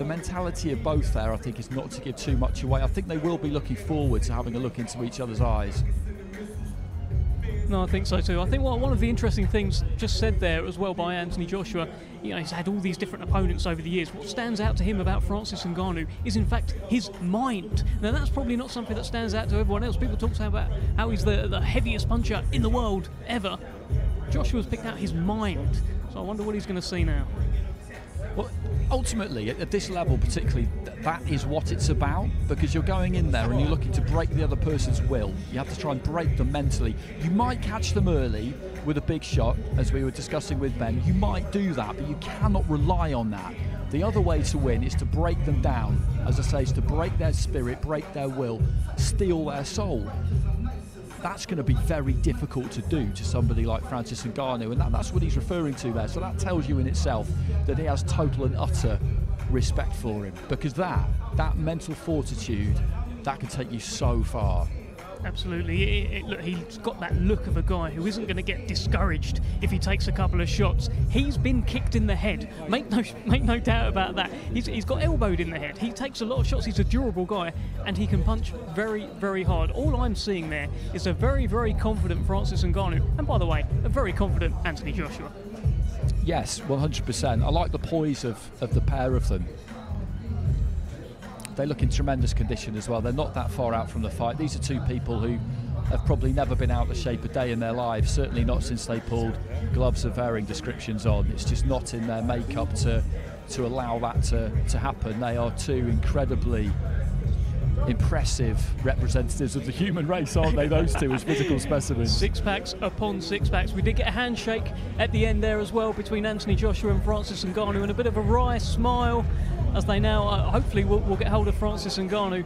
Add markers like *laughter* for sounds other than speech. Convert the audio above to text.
the mentality of both there, I think, is not to give too much away. I think they will be looking forward to having a look into each other's eyes. No, I think so too. I think one of the interesting things just said there as well by Anthony Joshua, you know, he's had all these different opponents over the years. What stands out to him about Francis Ngannou is, in fact, his mind. Now, that's probably not something that stands out to everyone else. People talk about how he's the, the heaviest puncher in the world ever. Joshua's picked out his mind, so I wonder what he's going to see now. Well, ultimately, at this level, particularly, th- that is what it's about because you're going in there and you're looking to break the other person's will. You have to try and break them mentally. You might catch them early with a big shot, as we were discussing with Ben. You might do that, but you cannot rely on that. The other way to win is to break them down, as I say, is to break their spirit, break their will, steal their soul that's going to be very difficult to do to somebody like Francis Ngannou, and that, that's what he's referring to there. So that tells you in itself that he has total and utter respect for him, because that that mental fortitude that can take you so far. Absolutely. It, it, look, he's got that look of a guy who isn't going to get discouraged if he takes a couple of shots. He's been kicked in the head. Make no, *laughs* make no doubt about that. He's, he's got elbowed in the head. He takes a lot of shots. He's a durable guy, and he can punch very, very hard. All I'm seeing there is a very, very confident Francis Ngannou, and by the way, a very confident Anthony Joshua. Yes, 100%. I like the poise of, of the pair of them. They look in tremendous condition as well. They're not that far out from the fight. These are two people who have probably never been out of shape a day in their lives, certainly not since they pulled gloves of varying descriptions on. It's just not in their makeup to, to allow that to, to happen. They are two incredibly impressive representatives of the human race, aren't they? Those two as physical specimens. Six packs upon six packs. We did get a handshake at the end there as well between Anthony Joshua and Francis Ngannou, and a bit of a wry smile as they now uh, hopefully will, will get hold of Francis Ngannou